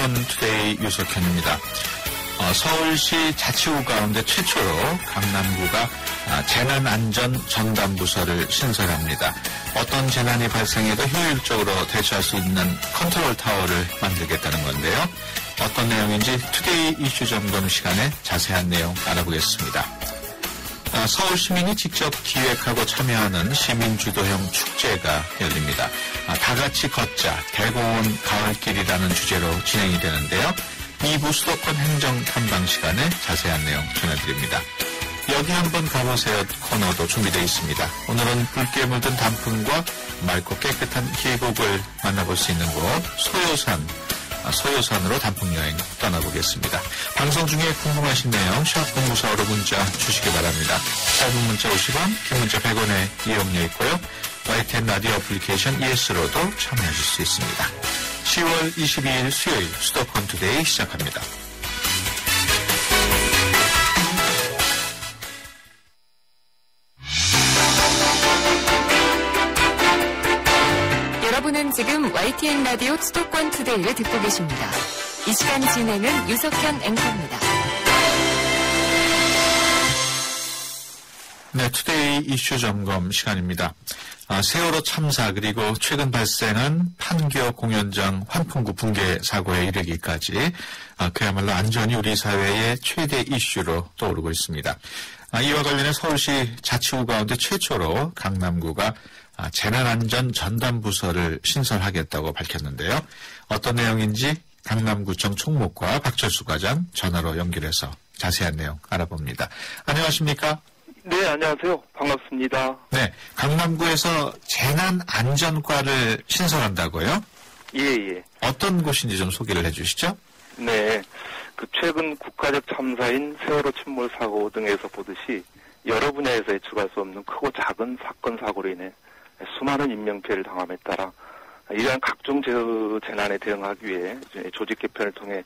수도권 투데이 유석현입니다. 어, 서울시 자치구 가운데 최초로 강남구가 아, 재난안전 전담부서를 신설합니다. 어떤 재난이 발생해도 효율적으로 대처할 수 있는 컨트롤 타워를 만들겠다는 건데요. 어떤 내용인지 투데이 이슈 점검 시간에 자세한 내용 알아보겠습니다. 아, 서울 시민이 직접 기획하고 참여하는 시민 주도형 축제가 열립니다. 아, 다 같이 걷자 대공원 가을길이라는 주제로 진행이 되는데요. 2부 수도권 행정 탐방 시간에 자세한 내용 전해드립니다. 여기 한번 가보세요 코너도 준비되어 있습니다. 오늘은 붉게 물든 단풍과 맑고 깨끗한 계곡을 만나볼 수 있는 곳 소요산 소요산으로 단풍여행 떠나보겠습니다. 방송 중에 궁금하신 내용 샵 공무사로 문자 주시기 바랍니다. 짧은 문자 50원, 긴 문자 100원의 이용료 있고요. YTN 라디오 애플리케이션 ES로도 참여하실 수 있습니다. 10월 22일 수요일 수도권 투데이 시작합니다. YTN 라디오 수도권 투데이를 듣고 계십니다. 이 시간 진행은 유석현 앵커입니다. 네, 투데이 이슈 점검 시간입니다. 아, 세월호 참사 그리고 최근 발생한 판교 공연장 환풍구 붕괴 사고에 이르기까지 아, 그야말로 안전이 우리 사회의 최대 이슈로 떠오르고 있습니다. 아, 이와 관련해 서울시 자치구 가운데 최초로 강남구가 아, 재난안전 전담부서를 신설하겠다고 밝혔는데요. 어떤 내용인지 강남구청 총무과 박철수 과장 전화로 연결해서 자세한 내용 알아봅니다. 안녕하십니까? 네, 안녕하세요. 반갑습니다. 네, 강남구에서 재난안전과를 신설한다고요? 예, 예. 어떤 곳인지 좀 소개를 해주시죠. 네. 그 최근 국가적 참사인 세월호 침몰 사고 등에서 보듯이 여러 분야에서 예측할 수 없는 크고 작은 사건 사고로 인해 수많은 인명피해를 당함에 따라. 이러한 각종 재난에 대응하기 위해 조직 개편을 통해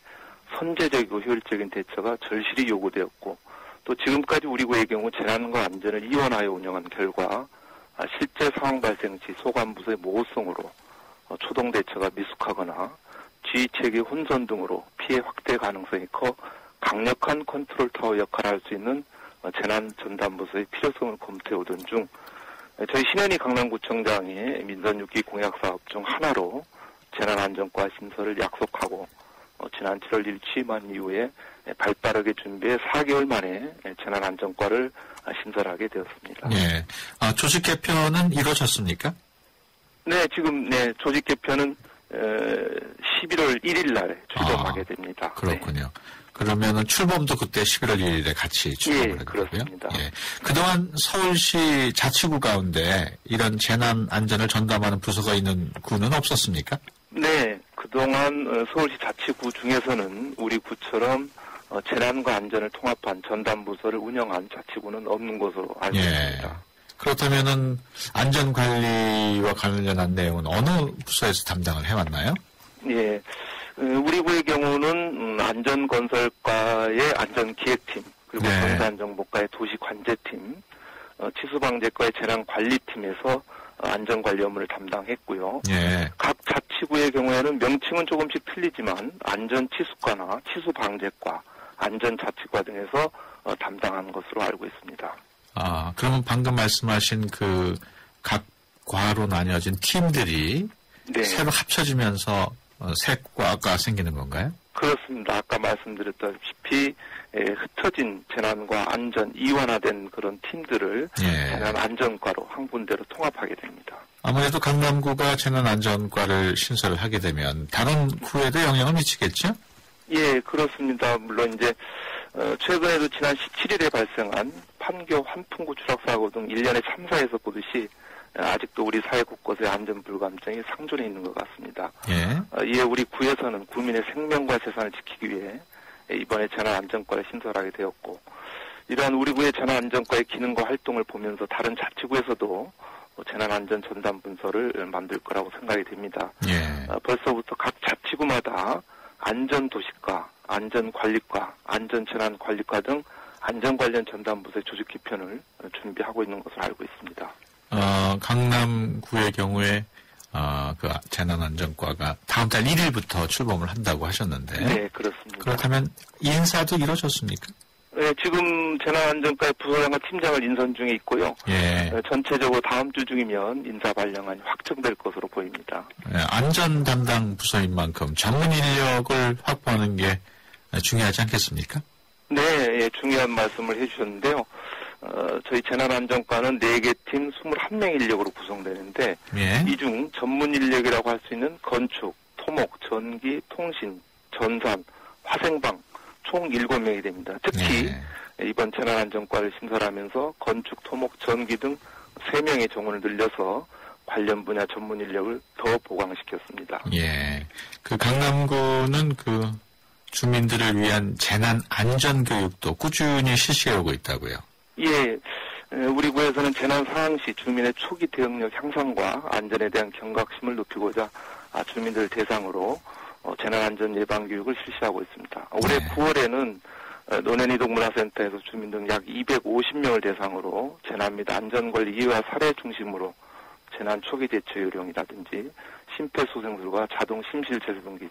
선제적이고 효율적인 대처가 절실히 요구되었고 또 지금까지 우리 구의 경우 재난과 안전을 이원화하여 운영한 결과 실제 상황 발생 시 소관부서의 모호성으로 초동 대처가 미숙하거나 지휘체계 혼선 등으로 피해 확대 가능성이 커 강력한 컨트롤 타워 역할을 할 수 있는 재난 전담부서의 필요성을 검토해 오던 중 저희 신연희 강남구청장이 민선 6기 공약 사업 중 하나로 재난안전과 신설을 약속하고 지난 7월 1일 취임한 이후에 발빠르게 준비해 4개월 만에 재난안전과를 신설하게 되었습니다. 네. 아, 조직 개편은 이루어졌습니까? 네, 지금 네 조직 개편은 11월 1일 날 출범하게 아, 됩니다. 그렇군요. 네. 그러면은 출범도 그때 11월 1일에 같이 출범을 예, 그렇습니다. 예. 그동안 서울시 자치구 가운데 이런 재난 안전을 전담하는 부서가 있는 구는 없었습니까? 네, 그동안 어, 서울시 자치구 중에서는 우리 구처럼 어, 재난과 안전을 통합한 전담 부서를 운영한 자치구는 없는 것으로 알고 예. 있습니다. 그렇다면은 안전 관리와 관련한 내용은 어느 부서에서 담당을 해왔나요? 예. 어, 우리 구의 경우는 음, 안전건설과의 안전기획팀 그리고 네. 경산정보과의 도시관제팀 치수방재과의 재난관리팀에서 안전관리 업무를 담당했고요. 예. 각 자치구의 경우에는 명칭은 조금씩 틀리지만 안전치수과나 치수방재과, 안전자치과 등에서 담당하는 것으로 알고 있습니다. 아, 그러면 방금 말씀하신 그 각 과로 나뉘어진 팀들이 네. 새로 합쳐지면서 어, 새 과가 생기는 건가요? 그렇습니다. 아까 말씀드렸다시피 에, 흩어진 재난과 안전 이완화된 그런 팀들을 예. 재난 안전과로 한 군데로 통합하게 됩니다. 아무래도 강남구가 재난 안전과를 신설을 하게 되면 다른 구에도 영향을 미치겠죠? 예, 그렇습니다. 물론 이제 어, 최근에도 지난 17일에 발생한 판교 환풍구 추락 사고 등 일련의 참사에서 보듯이 아직도 우리 사회 곳곳에 안전 불감증이 상존해 있는 것 같습니다. 예. 어, 이에 우리 구에서는 국민의 생명과 재산을 지키기 위해 이번에 재난 안전과를 신설하게 되었고 이러한 우리 구의 재난 안전과의 기능과 활동을 보면서 다른 자치구에서도 재난 안전 전담 분서를 만들 거라고 생각이 됩니다. 예. 어, 벌써부터 각 자치구마다 안전 도시과, 안전 관리과, 안전 재난 관리과 등 안전 관련 전담 부서의 조직 개편을 준비하고 있는 것으로 알고 있습니다. 어, 강남구의 경우에 어, 그 재난안전과가 다음 달 1일부터 출범을 한다고 하셨는데. 네, 그렇습니다. 그렇다면 인사도 이루어졌습니까? 네, 지금 재난안전과의 부서장과 팀장을 인선 중에 있고요. 예. 네, 전체적으로 다음 주 중이면 인사 발령안이 확정될 것으로 보입니다. 예, 안전 담당 부서인 만큼 전문 인력을 확보하는 게 중요하지 않겠습니까? 네, 예, 중요한 말씀을 해주셨는데요. 어, 저희 재난안전과는 4개 팀 21명 인력으로 구성되는데 예. 이중 전문 인력이라고 할 수 있는 건축, 토목, 전기, 통신, 전산, 화생방 총 7명이 됩니다. 특히 예. 이번 재난안전과를 신설하면서 건축, 토목, 전기 등 3명의 정원을 늘려서 관련 분야 전문 인력을 더 보강시켰습니다. 예. 그 강남구는 그 주민들을 위한 재난 안전 교육도 꾸준히 실시하고 있다고요. 예, 에, 우리 구에서는 재난 상황 시 주민의 초기 대응력 향상과 안전에 대한 경각심을 높이고자 아, 주민들 대상으로 어, 재난 안전 예방 교육을 실시하고 있습니다. 올해 네. 9월에는 논해이동문화센터에서 주민 등 약 250명을 대상으로 재난 및 안전관리 이해와 사례 중심으로 재난 초기 대처 요령이라든지 심폐소생술과 자동 심실 제수등기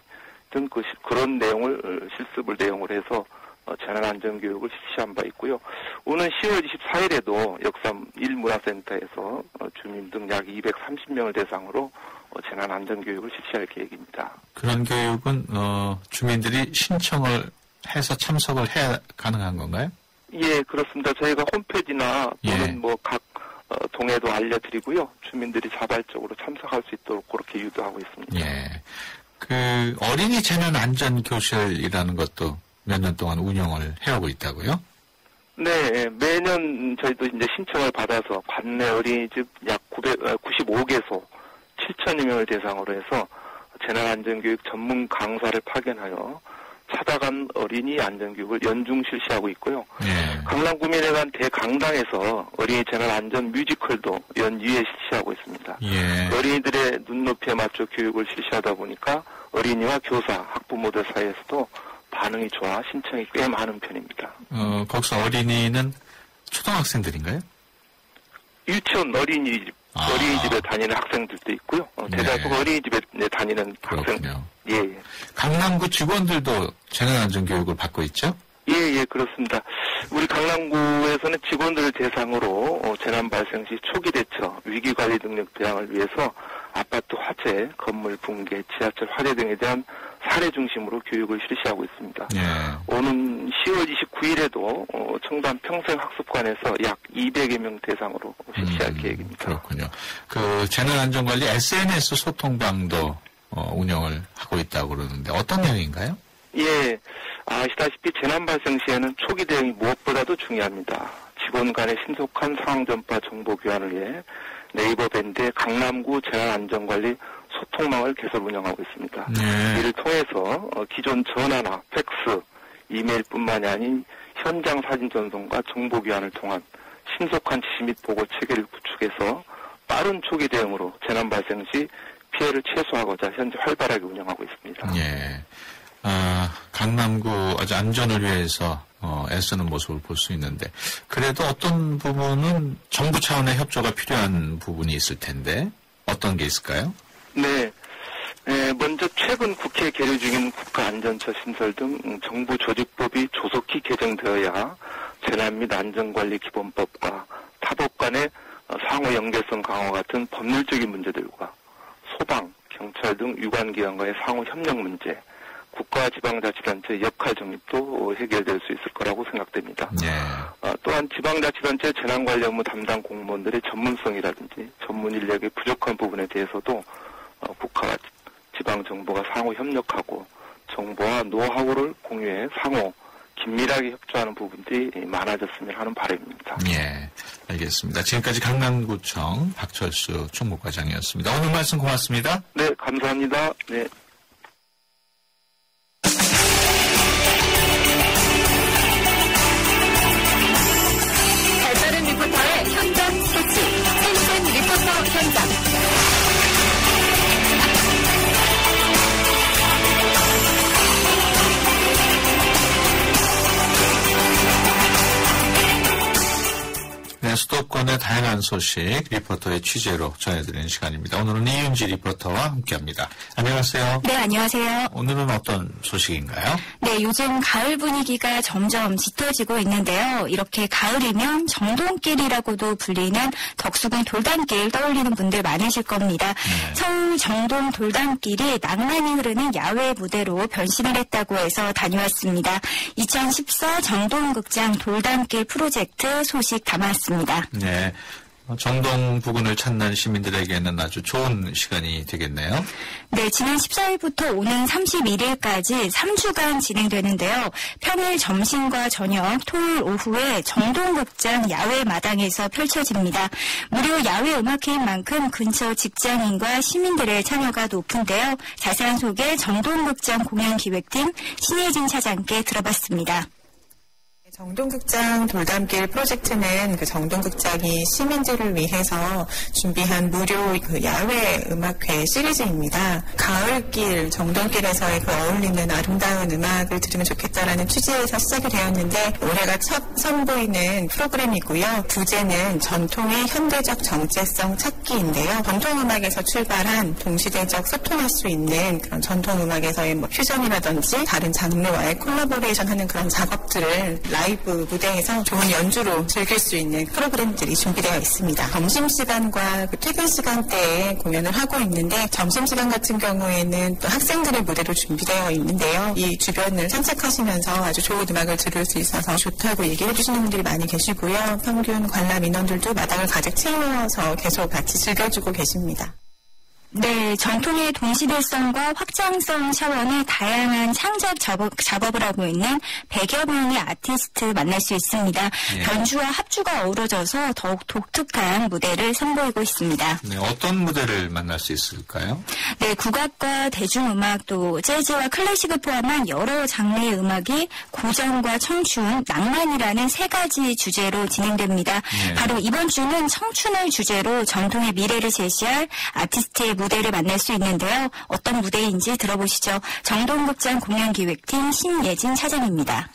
등 그, 그런 내용을 어, 실습을 내용을 해서 어, 재난안전교육을 실시한 바 있고요. 오는 10월 24일에도 역삼 1문화센터에서 어, 주민 등 약 230명을 대상으로 어, 재난안전교육을 실시할 계획입니다. 그런 교육은 어, 주민들이 신청을 해서 참석을 해야 가능한 건가요? 예, 그렇습니다. 저희가 홈페이지나 또는 예. 뭐각 어, 동에도 알려드리고요. 주민들이 자발적으로 참석할 수 있도록 그렇게 유도하고 있습니다. 예. 그 어린이 재난 안전 교실이라는 것도 몇 년 동안 운영을 해오고 있다고요? 네, 예, 매년 저희도 이제 신청을 받아서 관내 어린이집 약 900, 95개소 7천여 명을 대상으로 해서 재난안전교육 전문 강사를 파견하여 찾아간 어린이 안전교육을 연중 실시하고 있고요. 예. 강남구민회 관 대강당에서 어린이 재난 안전 뮤지컬도 연이에 실시하고 있습니다. 예. 어린이들의 눈높이에 맞춰 교육을 실시하다 보니까 어린이와 교사, 학부모들 사이에서도 반응이 좋아 신청이 꽤 많은 편입니다. 어, 거기서 어린이는 초등학생들인가요? 유치원 어린이집, 아. 어린이집에 다니는 학생들도 있고요. 어, 네. 어린이집에 네, 다니는 학생. 예, 예. 강남구 직원들도 재난 안전 교육을 받고 있죠? 예, 예, 그렇습니다. 우리 강남구에서는 직원들을 대상으로 어, 재난 발생 시 초기 대처, 위기 관리 능력 대항을 위해서 아파트 화재, 건물 붕괴, 지하철 화재 등에 대한 사례 중심으로 교육을 실시하고 있습니다. 예. 오는 10월 29일에도 어, 청담 평생학습관에서 약 200여 명 대상으로 실시할 음, 계획입니다. 그렇군요. 그 재난 안전 관리 SNS 소통방도 어, 운영을 하고 있다고 그러는데 어떤 내용인가요? 예, 아시다시피 재난 발생 시에는 초기 대응이 무엇보다도 중요합니다. 직원 간의 신속한 상황 전파 정보 교환을 위해 네이버 밴드의 강남구 재난안전관리 소통망을 개설 운영하고 있습니다. 네. 이를 통해서 어, 기존 전화나 팩스, 이메일뿐만이 아닌 현장 사진 전송과 정보 교환을 통한 신속한 지시 및 보고 체계를 구축해서 빠른 초기 대응으로 재난 발생 시 피해를 최소화하고자 현재 활발하게 운영하고 있습니다. 예. 아, 강남구 아주 안전을 위해서 어, 애쓰는 모습을 볼 수 있는데 그래도 어떤 부분은 정부 차원의 협조가 필요한 부분이 있을 텐데 어떤 게 있을까요? 네. 에, 먼저 최근 국회 계류 중인 국가안전처 신설 등 음, 정부 조직법이 조속히 개정되어야 재난 및 안전관리 기본법과 타법 간의 어, 상호 연계성 강화 같은 법률적인 문제들과 소방, 경찰 등 유관기관과의 상호 협력 문제, 국가지방자치단체 역할 정립도 어, 해결될 수 있을 거라고 생각됩니다. 예. 어, 또한 지방자치단체 재난관리 업무 담당 공무원들의 전문성이라든지 전문 인력의 부족한 부분에 대해서도 어, 국가와 지방정부가 상호 협력하고 정보와 노하우를 공유해 상호 긴밀하게 협조하는 부분들이 많아졌으면 하는 바람입니다. 예. 알겠습니다. 지금까지 강남구청 박철수 총무과장이었습니다. 오늘 말씀 고맙습니다. 네, 감사합니다. 네. 네, 수도권의 다양한 소식 리포터의 취재로 전해드리는 시간입니다. 오늘은 이윤지 리포터와 함께합니다. 안녕하세요. 네, 안녕하세요. 오늘은 어떤 소식인가요? 네, 요즘 가을 분위기가 점점 짙어지고 있는데요. 이렇게 가을이면 정동길이라고도 불리는 덕수궁 돌담길 떠올리는 분들 많으실 겁니다. 네. 서울 정동 돌담길이 낭만이 흐르는 야외 무대로 변신을 했다고 해서 다녀왔습니다. 2014 정동극장 돌담길 프로젝트 소식 담았습니다. 네. 정동 부근을 찾는 시민들에게는 아주 좋은 시간이 되겠네요. 네, 지난 14일부터 오는 31일까지 3주간 진행되는데요. 평일 점심과 저녁, 토요일 오후에 정동극장 야외 마당에서 펼쳐집니다. 무료 야외 음악회인 만큼 근처 직장인과 시민들의 참여가 높은데요. 자세한 소개 정동극장 공연기획팀 신혜진 차장께 들어봤습니다. 정동극장 돌담길 프로젝트는 그 정동극장이 시민들을 위해서 준비한 무료 그 야외 음악회 시리즈입니다. 가을길 정동길에서의 그 어울리는 아름다운 음악을 들으면 좋겠다라는 취지에서 시작이 되었는데 올해가 첫 선보이는 프로그램이고요. 부제는 전통의 현대적 정체성 찾기인데요. 전통 음악에서 출발한 동시대적 소통할 수 있는 그런 전통 음악에서의 뭐 퓨전이라든지 다른 장르와의 콜라보레이션 하는 그런 작업들을 라이브 무대에서 좋은 연주로 즐길 수 있는 프로그램들이 준비되어 있습니다. 점심시간과 그 퇴근 시간대에 공연을 하고 있는데 점심시간 같은 경우에는 또 학생들의 무대도 준비되어 있는데요. 이 주변을 산책하시면서 아주 좋은 음악을 들을 수 있어서 좋다고 얘기해 주시는 분들이 많이 계시고요. 평균 관람 인원들도 마당을 가득 채워서 계속 같이 즐겨주고 계십니다. 네, 전통의 동시대성과 확장성 차원의 다양한 창작 작업, 작업을 하고 있는 100여 명의 아티스트 만날 수 있습니다. 예. 변주와 합주가 어우러져서 더욱 독특한 무대를 선보이고 있습니다. 네, 어떤 무대를 만날 수 있을까요? 네, 국악과 대중음악 또 재즈와 클래식을 포함한 여러 장르의 음악이 고전과 청춘, 낭만이라는 세 가지 주제로 진행됩니다. 예. 바로 이번 주는 청춘을 주제로 전통의 미래를 제시할 아티스트의 무대 를 만날 수 있는데요. 어떤 무대인지 들어보시죠. 정동극장 공연기획팀 신예진 차장입니다.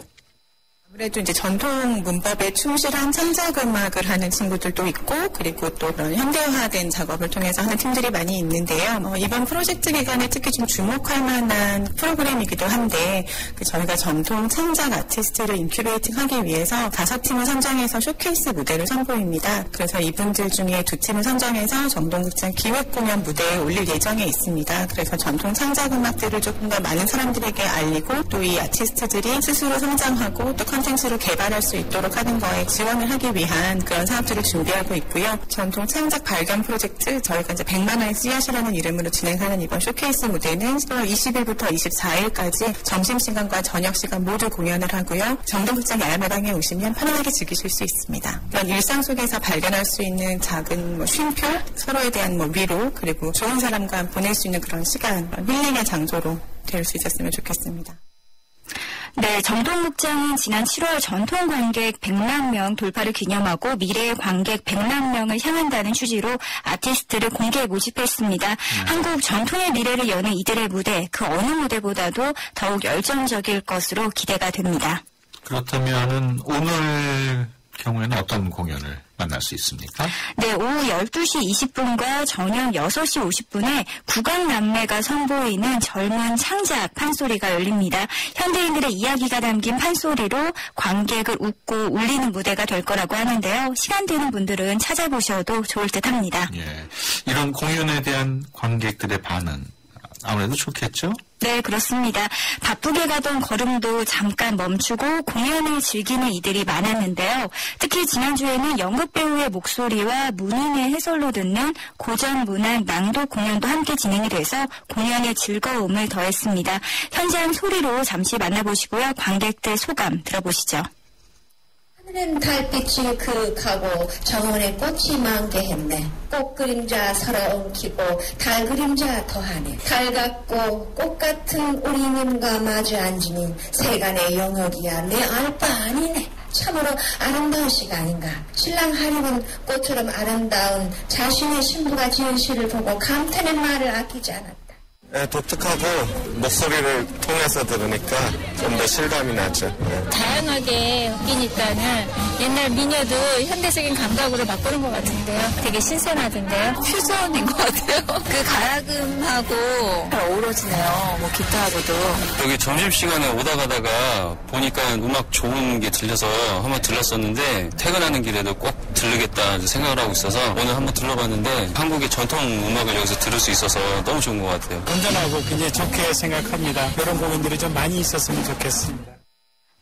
아무래도 이제 전통 문법에 충실한 창작 음악을 하는 친구들도 있고 그리고 또 그런 현대화된 작업을 통해서 하는 팀들이 많이 있는데요. 뭐 이번 프로젝트 기간에 특히 좀 주목할 만한 프로그램이기도 한데 그 저희가 전통 창작 아티스트를 incubating하기 위해서 다섯 팀을 선정해서 쇼케이스 무대를 선보입니다. 그래서 이분들 중에 두 팀을 선정해서 정동극장 기획 공연 무대에 올릴 예정에 있습니다. 그래서 전통 창작 음악들을 조금 더 많은 사람들에게 알리고 또 이 아티스트들이 스스로 성장하고 또 컨텐츠 를 개발할 수 있도록 하는 거에 지원을 하기 위한 그런 사업들을 준비하고 있고요. 전통 창작 발견 프로젝트 저희가 이제 100만 원의 씨앗이라는 이름으로 진행하는 이번 쇼케이스 무대는 10월 20일부터 24일까지 점심시간과 저녁시간 모두 공연을 하고요. 정동극장 야외마당에 오시면 편안하게 즐기실 수 있습니다. 이런 일상 속에서 발견할 수 있는 작은 뭐 쉼표, 서로에 대한 뭐 위로, 그리고 좋은 사람과 보낼 수 있는 그런 시간, 힐링의 장소로 될 수 있었으면 좋겠습니다. 네, 정동극장은 지난 7월 전통 관객 100만 명 돌파를 기념하고 미래의 관객 100만 명을 향한다는 취지로 아티스트를 공개 모집했습니다. 한국 전통의 미래를 여는 이들의 무대, 그 어느 무대보다도 더욱 열정적일 것으로 기대가 됩니다. 그렇다면은 오늘 경우에는 어떤 공연을 만날 수 있습니까? 네, 오후 12시 20분과 저녁 6시 50분에 국악남매가 선보이는 젊은 창작 판소리가 열립니다. 현대인들의 이야기가 담긴 판소리로 관객을 웃고 울리는 무대가 될 거라고 하는데요. 시간 되는 분들은 찾아보셔도 좋을 듯 합니다. 예. 이런 공연에 대한 관객들의 반응 아무래도 좋겠죠? 네, 그렇습니다. 바쁘게 가던 걸음도 잠깐 멈추고 공연을 즐기는 이들이 많았는데요. 특히 지난주에는 연극 배우의 목소리와 문인의 해설로 듣는 고전 문학 낭독 공연도 함께 진행이 돼서 공연의 즐거움을 더했습니다. 현장 소리로 잠시 만나보시고요. 관객들 소감 들어보시죠. 하늘은 달빛이 그윽하고 정원에 꽃이 만개했네. 꽃 그림자 서로 엉키고 달 그림자 더하네. 달 같고 꽃 같은 우리님과 마주 앉으니 세간의 영역이야 내 알 바 아니네. 참으로 아름다운 시간인가. 신랑 하림은 꽃처럼 아름다운 자신의 신부가 지은 시를 보고 감탄의 말을 아끼지 않았다. 네, 독특하고 목소리를 통해서 들으니까 좀 더 실감이 나죠. 네. 다양하게 웃기니까는 옛날 미녀도 현대적인 감각으로 바꾸는 것 같은데요. 되게 신선하던데요. 퓨전인 것 같아요. 그 가야금하고 잘 어우러지네요. 뭐 기타하고도. 여기 점심시간에 오다 가다가 보니까 음악 좋은 게 들려서 한번 들렀었는데 퇴근하는 길에도 꼭 들르겠다 생각을 하고 있어서 오늘 한번 들러봤는데 한국의 전통 음악을 여기서 들을 수 있어서 너무 좋은 것 같아요. 건전하고 굉장히 좋게 생각합니다. 이런 공연들이 좀 많이 있었으면 좋겠습니다.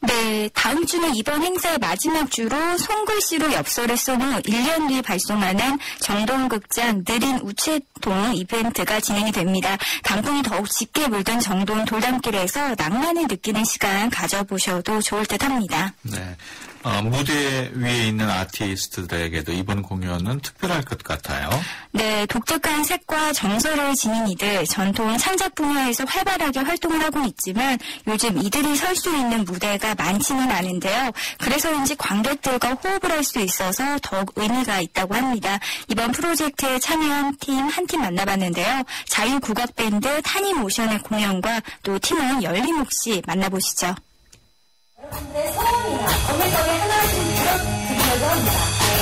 네, 다음 주는 이번 행사의 마지막 주로 손글씨로 엽서를 쏜후 1년 뒤에 발송하는 정동극장 느린 우체통 이벤트가 진행이 됩니다. 단풍이 더욱 짙게 물든 정동 돌담길에서 낭만을 느끼는 시간 가져보셔도 좋을 듯 합니다. 네. 어, 무대 위에 있는 아티스트들에게도 이번 공연은 특별할 것 같아요. 네, 독특한 색과 정서를 지닌 이들 전통 창작 분야에서 활발하게 활동을 하고 있지만 요즘 이들이 설 수 있는 무대가 많지는 않은데요. 그래서인지 관객들과 호흡을 할 수 있어서 더욱 의미가 있다고 합니다. 이번 프로젝트에 참여한 팀 한 팀 만나봤는데요. 자유국악밴드 타니모션의 공연과 또 팀원 열림옥 씨 만나보시죠. 여러분들의 소원이나 고민성에 하나씩 들어드리려고 합니다.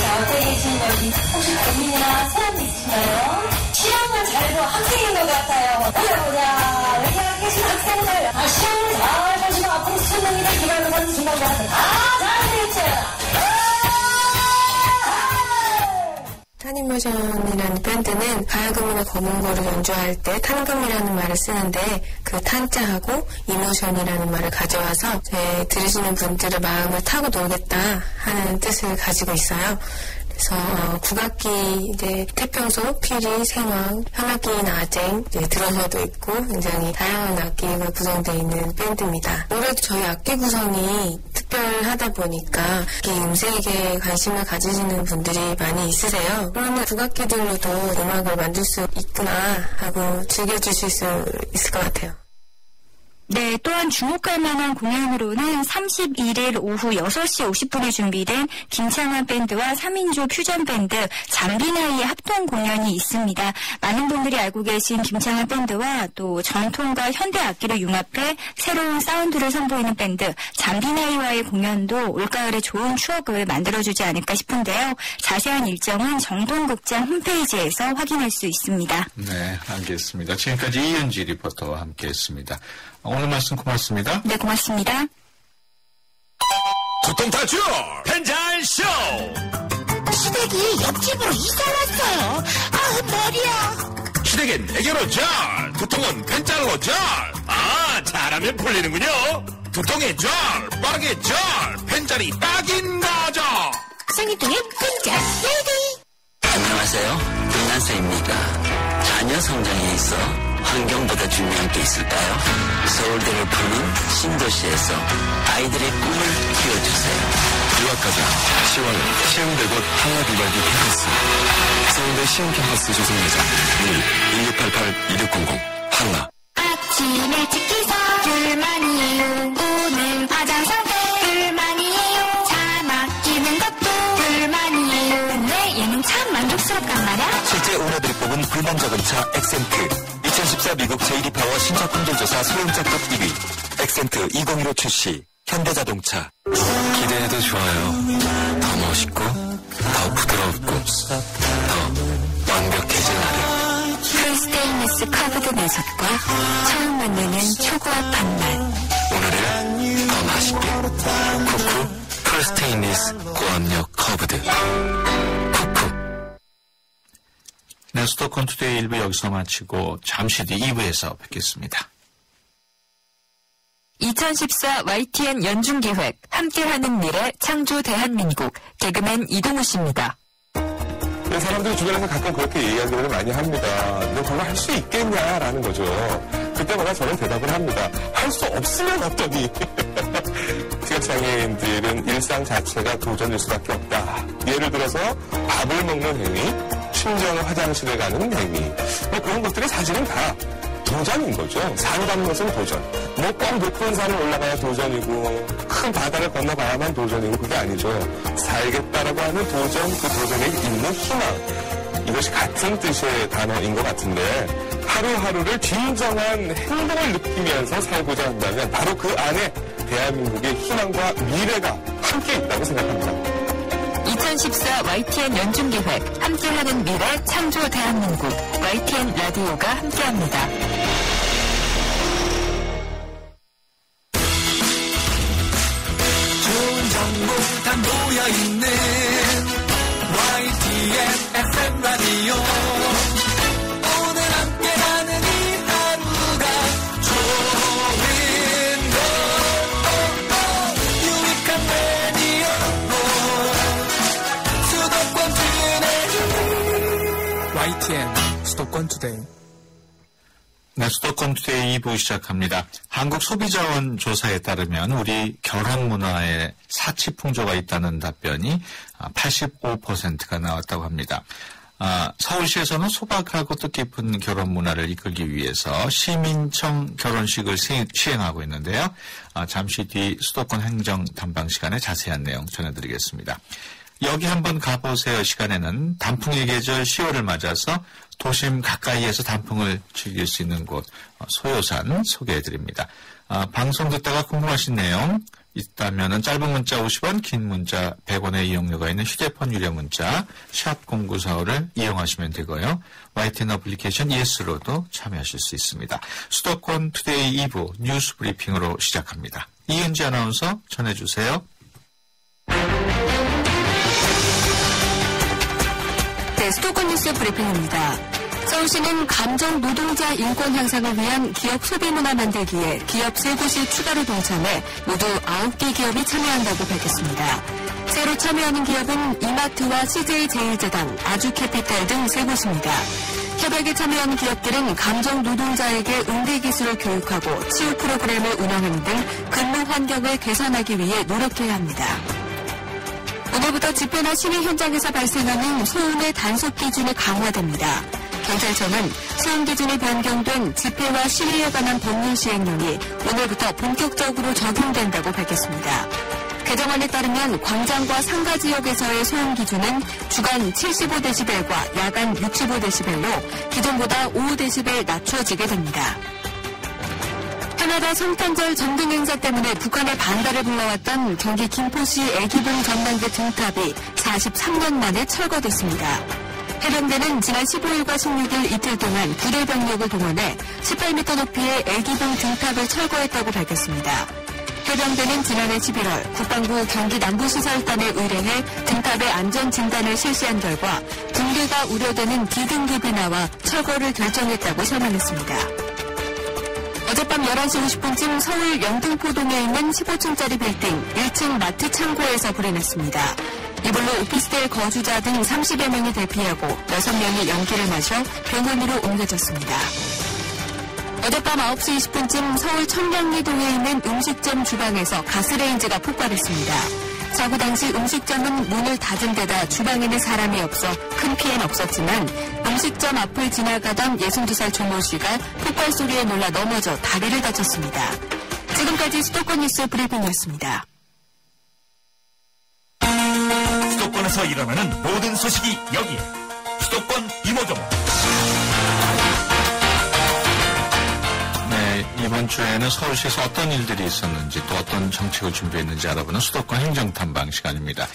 자, 어떻게 계신 여기 혹시 고민이나 소원 있으신가요? 시험을 잘해도 학생인 것 같아요. 보자 보자. 여기 계신 학생들 아, 시험을 잘 보시고 앞으로 수능이나 기말고 사는 중간 것 같아요. 아, 잘하겠죠? 타니모션이라는 밴드는 가야금이나 검은고를 연주할 때 탄금이라는 말을 쓰는데 그 탄자하고 이모션이라는 말을 가져와서 제 들으시는 분들의 마음을 타고 놀겠다 하는 뜻을 가지고 있어요. 그래서 어, 국악기 이제 태평소, 피리, 생황, 현악기, 나쟁, 드러머도 있고 굉장히 다양한 악기가 구성되어 있는 밴드입니다. 올해도 저희 악기 구성이 특별하다 보니까 이 음색에 관심을 가지시는 분들이 많이 있으세요. 그러면 국악기들로도 음악을 만들 수 있구나 하고 즐겨주실 수 있을 것 같아요. 네, 또한 주목할 만한 공연으로는 31일 오후 6시 50분에 준비된 김창완 밴드와 3인조 퓨전 밴드 잠비나이의 합동 공연이 있습니다. 많은 분들이 알고 계신 김창완 밴드와 또 전통과 현대 악기를 융합해 새로운 사운드를 선보이는 밴드 잠비나이와의 공연도 올가을에 좋은 추억을 만들어주지 않을까 싶은데요. 자세한 일정은 정동극장 홈페이지에서 확인할 수 있습니다. 네, 알겠습니다. 지금까지 이현지 리포터와 함께했습니다. 오늘 말씀 고맙습니다. 네, 고맙습니다. 두통 탈출 펜잘쇼 시댁이 옆집으로 이사 왔어요. 아 머리야. 시댁엔 애교로 절 두통은 펜잘로 절아 잘하면 풀리는군요 두통의 절 빠르게 절 펜잘이 딱인 거죠 생리통엔 펜잘 레이디. 안녕하세요. 김난사입니다. 자녀 성장에 있어 환경보다 중요한 게 있을까요? 서울대를 품은 신도시에서 아이들의 꿈을 키워주세요. 유학가자 10월 시흥배곧 한라비발디 캠퍼스 서울대 시흥 캠퍼스 조성 예정 문의 1688-2600 한라 아침에 치키사 불만이에요. 오늘 화장 상태 불만이에요. 차 막히는 것도 불만이에요. 근데 얘는 참 만족스럽단 말이야. 실제 오너들이 뽑은 불만 적은 차 엑센트 2014 미국 제이디파워 신차 품질 조사 소형차급 1위. 엑센트 2015 출시 현대자동차. 기대해도 좋아요. 더 멋있고 더 부드럽고 더 완벽해질 나를 풀스테인리스 커브드 내솥과 처음 만나는 초고압 밥맛. 오늘을 더 맛있게. 쿠쿠 풀스테인리스 고압력 커브드 네, 수도권 투데이 1부 여기서 마치고 잠시 뒤 2부에서 뵙겠습니다. 2014 YTN 연중기획 함께하는 미래 창조 대한민국 개그맨 이동우 씨입니다. 네, 사람들이 주변에서 가끔 그렇게 이야기를 많이 합니다. 너 그걸 할수 있겠냐라는 거죠. 그때마다 저는 대답을 합니다. 할 수 없으면 어떠니? 시각장애인들은 일상 자체가 도전일 수밖에 없다. 예를 들어서 밥을 먹는 행위, 친정 화장실에 가는 행위, 뭐 그런 것들이 사실은 다 도전인 거죠. 산다는 것은 도전. 뭐꼭 높은 산을 올라가야 도전이고 큰 바다를 건너가야만 도전이고 그게 아니죠. 살겠다라고 하는 도전, 그 도전에 있는 희망. 이것이 같은 뜻의 단어인 것 같은데 하루하루를 진정한 행복을 느끼면서 살고자 한다면 바로 그 안에 대한민국의 희망과 미래가 함께 있다고 생각합니다. 2014 YTN 연중기획 함께하는 미래 창조 대한민국 YTN 라디오가 함께합니다. 좋은 정보 다 모여있는 투데이 네, 수도권 투데이 2부 시작합니다. 한국 소비자원 조사에 따르면 우리 결혼 문화에 사치 풍조가 있다는 답변이 85%가 나왔다고 합니다. 아, 서울시에서는 소박하고 뜻깊은 결혼 문화를 이끌기 위해서 시민청 결혼식을 시- 시행하고 있는데요. 아, 잠시 뒤 수도권 행정 담방 시간에 자세한 내용 전해드리겠습니다. 여기 한번 가보세요 시간에는 단풍의 계절 10월을 맞아서 도심 가까이에서 단풍을 즐길 수 있는 곳 어, 소요산 소개해드립니다. 아, 방송 듣다가 궁금하신 내용 있다면은 짧은 문자 50원, 긴 문자 100원의 이용료가 있는 휴대폰 유료 문자 샵 0945를 이용하시면 되고요. YTN 어플리케이션 ES로도 참여하실 수 있습니다. 수도권 투데이 2부 뉴스 브리핑으로 시작합니다. 이은지 아나운서 전해주세요. 네, 수도권 뉴스 브리핑입니다. 서울시는 감정 노동자 인권 향상을 위한 기업 소비 문화 만들기에 기업 세곳이 추가로 동참해 모두 9개 기업이 참여한다고 밝혔습니다. 새로 참여하는 기업은 이마트와 CJ제일제당, 아주캐피탈 등 세곳입니다 협약에 참여한 기업들은 감정 노동자에게 응대 기술을 교육하고 치유 프로그램을 운영하는 등 근무 환경을 개선하기 위해 노력해야 합니다. 오늘부터 집회나 시위 현장에서 발생하는 소음의 단속 기준이 강화됩니다. 경찰청은 소음 기준이 변경된 집회와 시위에 관한 법률 시행령이 오늘부터 본격적으로 적용된다고 밝혔습니다. 개정안에 따르면 광장과 상가 지역에서의 소음 기준은 주간 75dB과 야간 65dB로 기존보다 5dB 낮춰지게 됩니다. 캐나다 성탄절 전등 행사 때문에 북한의 반발을 불러왔던 경기 김포시 애기봉 전망대 등탑이 43년 만에 철거됐습니다. 해병대는 지난 15일과 16일 이틀 동안 부대 병력을 동원해 18m 높이의 애기봉 등탑을 철거했다고 밝혔습니다. 해병대는 지난해 11월 국방부 경기 남부시설단에 의뢰해 등탑의 안전 진단을 실시한 결과 붕괴가 우려되는 D등급이 나와 철거를 결정했다고 설명했습니다. 어젯밤 11시 50분쯤 서울 영등포동에 있는 15층짜리 빌딩 1층 마트 창고에서 불이 났습니다. 이걸로 오피스텔 거주자 등 30여 명이 대피하고 6명이 연기를 마셔 병원으로 옮겨졌습니다. 어젯밤 9시 20분쯤 서울 청량리동에 있는 음식점 주방에서 가스레인지가 폭발했습니다. 사고 당시 음식점은 문을 닫은 데다 주방에는 사람이 없어 큰 피해는 없었지만 음식점 앞을 지나가던 62살 조모 씨가 폭발 소리에 놀라 넘어져 다리를 다쳤습니다. 지금까지 수도권 뉴스 브리핑이었습니다. 수도권에서 일어나는 모든 소식이 여기에 수도권 이모정 네, 이번 주에는 서울시에서 어떤 일들이 있었는지 또 어떤 정책을 준비했는지 알아보는 수도권 행정탐방 시간입니다.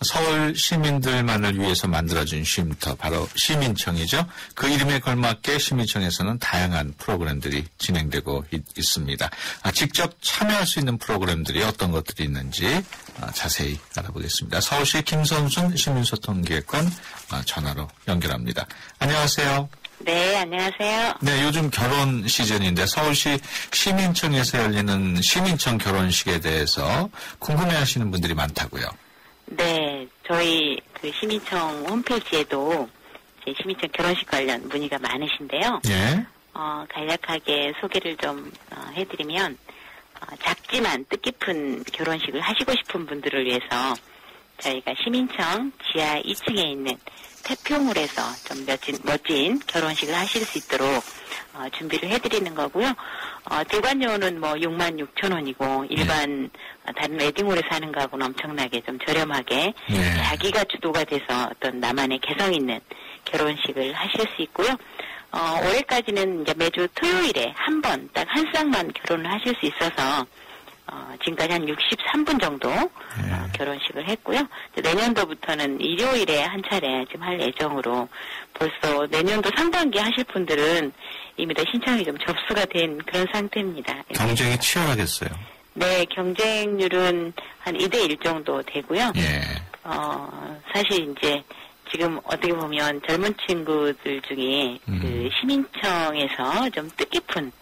서울 시민들만을 위해서 만들어진 쉼터, 바로 시민청이죠. 그 이름에 걸맞게 시민청에서는 다양한 프로그램들이 진행되고 있, 습니다 직접 참여할 수 있는 프로그램들이 어떤 것들이 있는지 아, 자세히 알아보겠습니다. 서울시 김선순 시민소통기획관 아, 전화로 연결합니다. 안녕하세요. 네, 안녕하세요. 네, 요즘 결혼 시즌인데 서울시 시민청에서 열리는 시민청 결혼식에 대해서 궁금해하시는 분들이 많다고요. 네, 저희 그 시민청 홈페이지에도 제 시민청 결혼식 관련 문의가 많으신데요. 예. 어, 간략하게 소개를 좀 어, 해드리면 어, 작지만 뜻깊은 결혼식을 하시고 싶은 분들을 위해서 저희가 시민청 지하 2층에 있는 태평홀에서 좀 멋진, 멋진 결혼식을 하실 수 있도록 어, 준비를 해드리는 거고요. 어, 대관료는 뭐 6만 6천 원이고 일반 어, 다른 웨딩홀에서 하는 거하고는 엄청나게 좀 저렴하게 네. 자기가 주도가 돼서 어떤 나만의 개성 있는 결혼식을 하실 수 있고요. 어, 올해까지는 이제 매주 토요일에 한 번, 딱 한 쌍만 결혼을 하실 수 있어서, 어, 지금까지 한 63분 정도 어, 결혼식을 했고요. 내년도부터는 일요일에 한 차례 지금 할 예정으로 벌써 내년도 상반기 하실 분들은 이미 다 신청이 좀 접수가 된 그런 상태입니다. 경쟁이 치열하겠어요. 네, 경쟁률은 한 2대 1 정도 되고요. 예. 어, 사실 이제 지금 어떻게 보면 젊은 친구들 중에 음. 그 시민청에서 좀 뜻깊은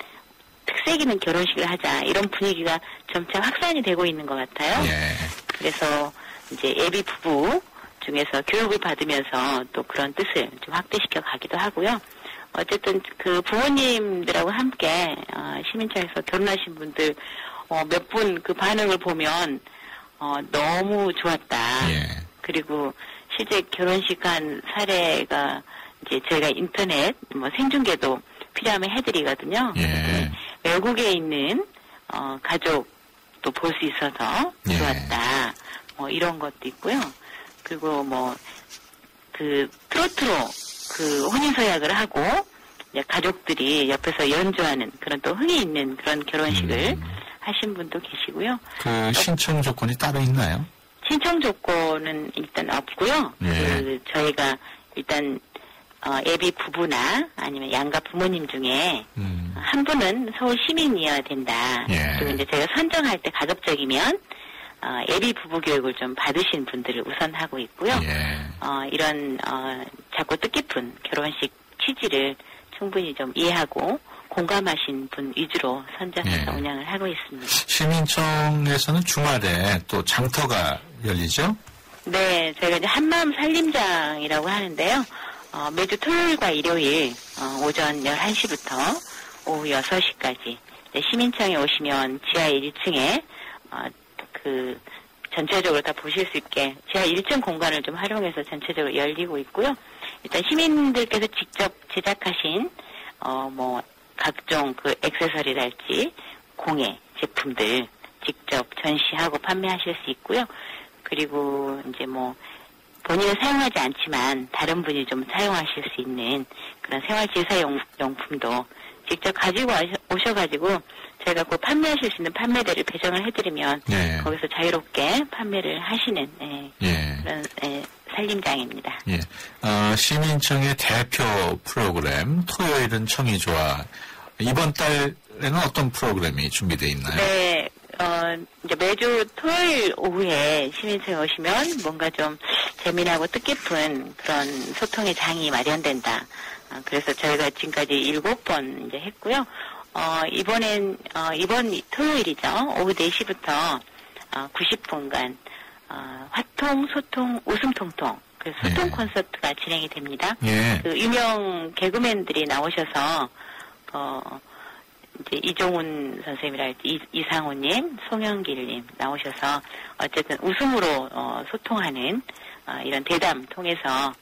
특색 있는 결혼식을 하자 이런 분위기가 점차 확산이 되고 있는 것 같아요. 예. 그래서 이제 예비 부부 중에서 교육을 받으면서 또 그런 뜻을 좀 확대시켜 가기도 하고요. 어쨌든 그 부모님들하고 함께 어, 시민청에서 결혼하신 분들 어, 몇분 그 반응을 보면 어, 너무 좋았다. 예. 그리고 실제 결혼식 한 사례가 이제 저희가 인터넷 뭐 생중계도 필요하면 해드리거든요. 예. 외국에 있는 어, 가족도 볼 수 있어서 예. 좋았다. 뭐 이런 것도 있고요. 그리고 뭐 그 트로트로 그 혼인 서약을 하고 이제 가족들이 옆에서 연주하는 그런 또 흥이 있는 그런 결혼식을 하신 분도 계시고요. 그 신청 조건이 따로 있나요? 신청 조건은 일단 없고요. 예. 그 저희가 일단 어, 예비 부부나 아니면 양가 부모님 중에 한 분은 서울 시민이어야 된다. 예. 그리고 이제 저희가 선정할 때 가급적이면 어, 예비 부부 교육을 좀 받으신 분들을 우선 하고 있고요. 예. 어, 이런 어, 자꾸 뜻깊은 결혼식 취지를 충분히 좀 이해하고 공감하신 분 위주로 선정해서 예. 운영을 하고 있습니다. 시민청에서는 주말에 또 장터가 열리죠? 네, 저희가 이제 한마음 살림장이라고 하는데요. 어, 매주 토요일과 일요일 어, 오전 11시부터 오후 6시까지 시민청에 오시면 지하 1층에 어, 그 전체적으로 다 보실 수 있게 지하 1층 공간을 좀 활용해서 전체적으로 열리고 있고요. 일단 시민들께서 직접 제작하신 어 뭐 각종 그 액세서리랄지 공예 제품들 직접 전시하고 판매하실 수 있고요. 그리고 이제 뭐 본인은 사용하지 않지만 다른 분이 좀 사용하실 수 있는 그런 생활지사용 용품도 직접 가지고 오셔가지고 저희가 그 판매하실 수 있는 판매대를 배정을 해드리면 예. 거기서 자유롭게 판매를 하시는 예, 예. 그런 예, 살림장입니다. 예. 어, 시민청의 대표 프로그램 토요일은 청이 좋아. 이번 달에는 어떤 프로그램이 준비되어 있나요? 네, 어, 이제 매주 토요일 오후에 시민청에 오시면 뭔가 좀 재미나고 뜻깊은 그런 소통의 장이 마련된다. 어, 그래서 저희가 지금까지 일곱 번 이제 했고요. 어, 이번엔, 어, 이번 토요일이죠. 오후 4시부터 어, 90분간 어, 화통, 소통, 웃음 통통. 그 소통 콘서트가 진행이 됩니다. 예. 그 유명 개그맨들이 나오셔서 어 이제 이종훈 선생님이랄지 이- 이상호님, 송영길님 나오셔서 어쨌든 웃음으로 어, 소통하는 어, 이런 대담 통해서